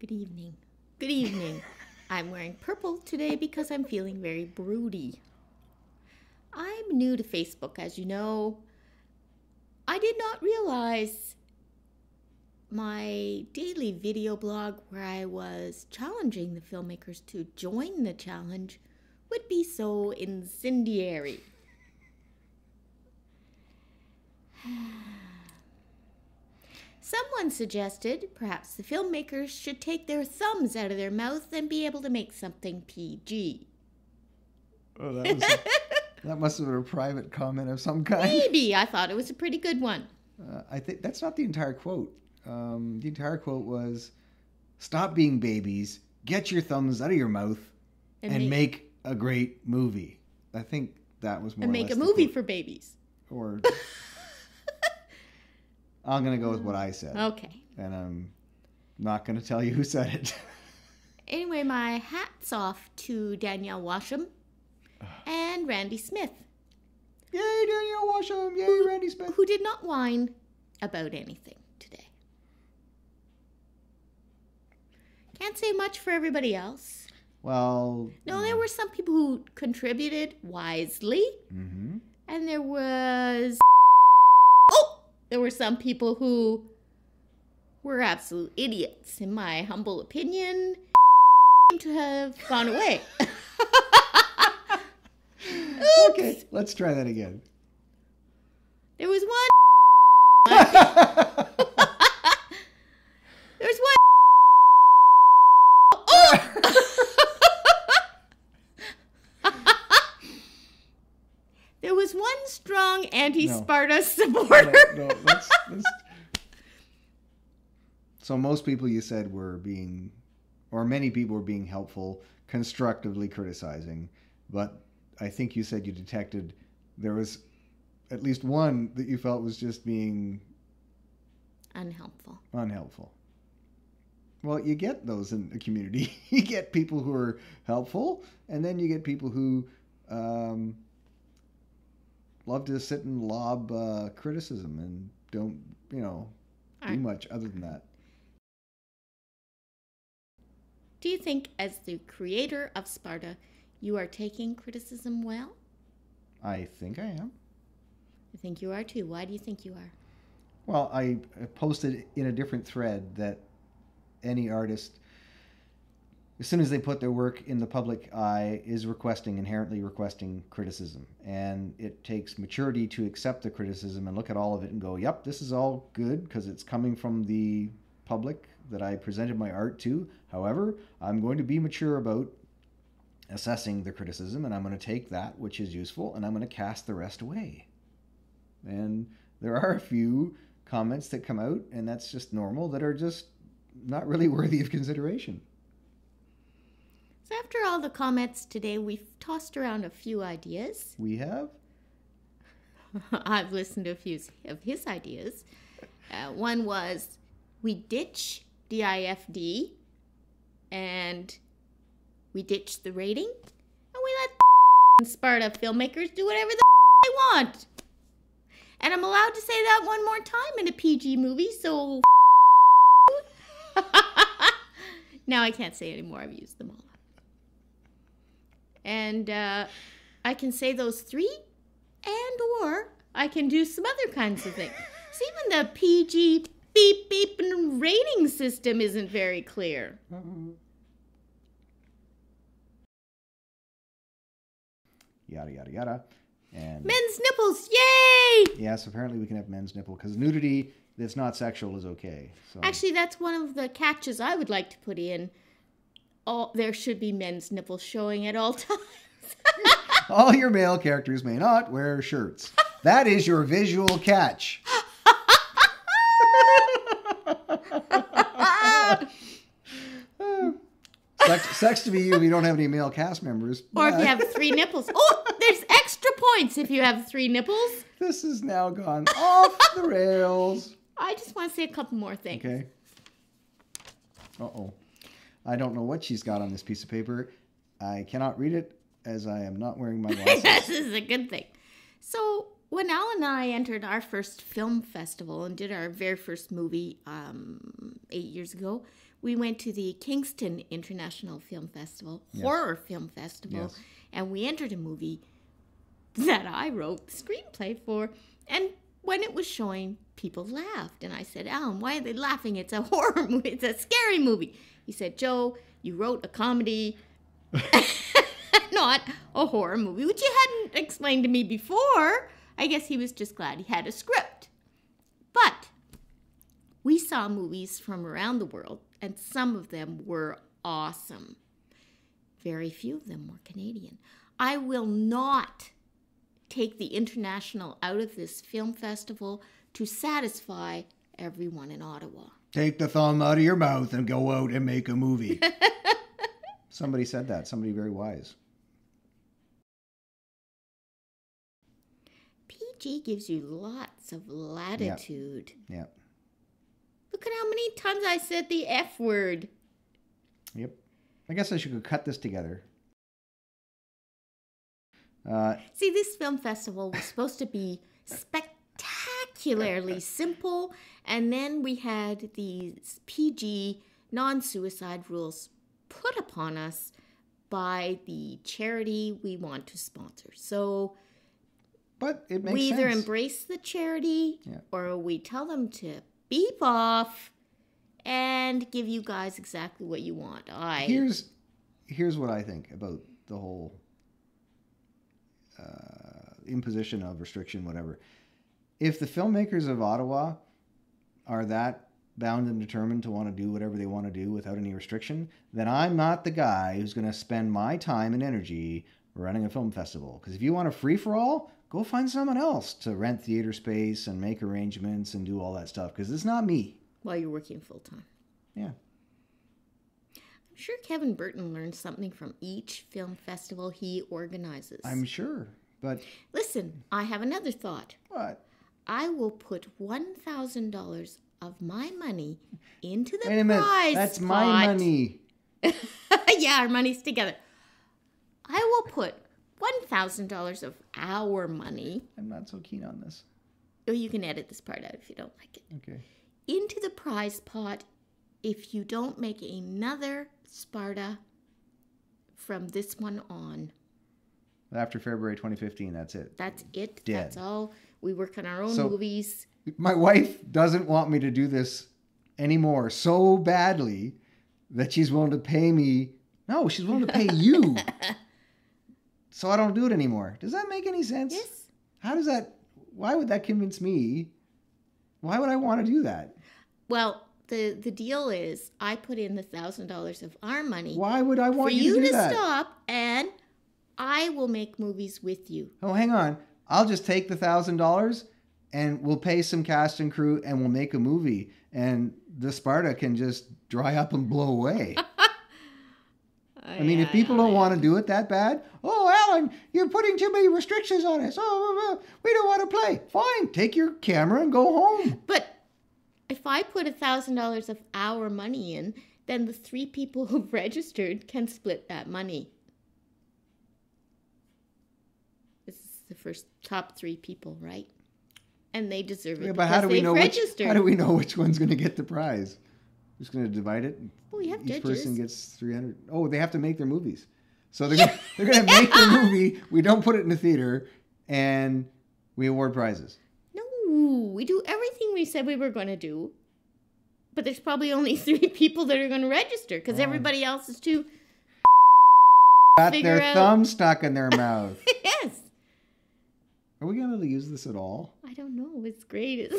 Good evening. Good evening. I'm wearing purple today because I'm feeling very broody. I'm new to Facebook, as you know. I did not realize my daily video blog, where I was challenging the filmmakers to join the challenge, would be so incendiary. Someone suggested perhaps the filmmakers should take their thumbs out of their mouth and be able to make something PG. Oh, that, was a, that must have been a private comment of some kind. Maybe. I thought it was a pretty good one. Uh, I think that's not the entire quote. Um, the entire quote was, "Stop being babies, get your thumbs out of your mouth, and, And make, a great movie." I think that was more. And make a less the movie for babies. Or I'm gonna go with what I said, Okay. and I'm not gonna tell you who said it. Anyway, my hat's off to Danielle Washam and Randy Smith, Yay, Danielle Washam! Yay, Randy Smith! who did not whine about anything today. Can't say much for everybody else. Well, No, there were some people who contributed wisely, Mm-hmm. and there was. There were some people who were absolute idiots, in my humble opinion, to have gone away. Okay, let's try that again. There was one. There's one. Oh! there was one strong anti-Sparta supporter. no, no, let's, let's... So most people you said were being, or many people were being helpful, constructively criticizing, but I think you said you detected there was at least one that you felt was just being Unhelpful. unhelpful. Well, you get those in a community. you get people who are helpful, and then you get people who um, love to sit and lob uh, criticism and don't, you know, do much other than that. Do you think, as the creator of Sparta, you are taking criticism well? I think I am. I think you are too. Why do you think you are? Well, I I posted in a different thread that any artist, as soon as they put their work in the public eye, is requesting, inherently requesting criticism. And it takes maturity to accept the criticism and look at all of it and go, yep, this is all good because it's coming from the public that I presented my art to. However, I'm going to be mature about assessing the criticism and I'm going to take that which is useful and I'm going to cast the rest away. And there are a few comments that come out, and that's just normal, that are just not really worthy of consideration. So, after all the comments today, we've tossed around a few ideas. We have I've listened to a few of his ideas. Uh, one was we ditch DIFD and we ditch the rating and we let Sparta filmmakers do whatever the they want. And I'm allowed to say that one more time in a PG movie, so now I can't say anymore. I've used them all up. And uh, I can say those three and or I can do some other kinds of things. So even the PG beep beep rating system isn't very clear. Mm-hmm. yada yada yada. And Men's nipples, yay! yes, apparently we can have men's nipple because nudity that's not sexual is okay. So Actually, that's one of the catches I would like to put in. All there should be men's nipples showing at all times. all your male characters may not wear shirts. That is your visual catch. Sex, sex to be you if you don't have any male cast members. or if you have three nipples. Oh, there's extra points if you have three nipples. this has now gone off the rails. I just want to say a couple more things. Okay. Uh oh. I don't know what she's got on this piece of paper. I cannot read it as I am not wearing my glasses. this is a good thing. So when Al and I entered our first film festival and did our very first movie um, eight years ago, we went to the Kingston International Film Festival, Yes. horror film festival, Yes. and we entered a movie that I wrote the screenplay for. And when it was showing, people laughed. And I said, Alan, why are they laughing? It's a horror movie, it's a scary movie. He said, Jo, you wrote a comedy, not a horror movie, which you hadn't explained to me before. I guess he was just glad he had a script. But we saw movies from around the world, and some of them were awesome. Very few of them were Canadian. I will not take the international out of this film festival to satisfy everyone in Ottawa. Take the thumb out of your mouth and go out and make a movie. somebody said that. Somebody very wise. PG gives you lots of latitude. Yeah. Look at how many times I said the F word. Yep. I guess I should cut this together. Uh, See, this film festival was supposed to be spectacularly simple, and then we had these PG non suicide rules put upon us by the charity we want to sponsor. So but it makes we either embrace the charity Yeah. or we tell them to beep off and give you guys exactly what you want. I here's here's what I think about the whole uh, imposition of restriction, whatever. If the filmmakers of Ottawa are that bound and determined to want to do whatever they want to do without any restriction, then I'm not the guy who's going to spend my time and energy running a film festival. Because if you want a free for all, go find someone else to rent theater space and make arrangements and do all that stuff. Because it's not me. while you're working full time. Yeah. I'm sure Kevin Burton learned something from each film festival he organizes. I'm sure. But Listen, I have another thought. what? I will put $1,000 of my money into the Wait a minute. prize That's my money. yeah, our money's together. I will put $1,000 of our money. I'm not so keen on this. Oh, you can edit this part out if you don't like it. Okay. Into the prize pot if you don't make another Sparta from this one on. After February 2015, that's it. That's it. Dead. That's all. We work on our own So- movies. My wife doesn't want me to do this anymore so badly that she's willing to pay me. No, she's willing to pay you. So I don't do it anymore. Does that make any sense? Yes. How does that? Why would that convince me? Why would I want to do that? Well, the the deal is, I put in the thousand dollars of our money Why would I for want you, you, to to stop, and I will make movies with you. Oh, hang on. I'll just take the thousand dollars and we'll pay some cast and crew and we'll make a movie and the Sparta can just dry up and blow away. I mean, if people don't want to do it that bad, oh, Alan, you're putting too many restrictions on us. Oh, uh, we don't want to play. Fine, take your camera and go home. But if I put a thousand dollars of our money in, then the three people who've registered can split that money. This is the first top three people, right? And they deserve it Yeah, because but how do we know which, registered. how do we know which one's going to get the prize? Just going to divide it. Oh, we have Each judges. person gets three hundred. Oh, they have to make their movies. So they're gonna, they're going to make their movie. We don't put it in the theater, and we award prizes. No, we do everything we said we were going to do. But there's probably only three people that are going to register because Oh. everybody else is too. Got their out- thumb stuck in their mouth. yes. Are we going to use this at all? I don't know. It's great.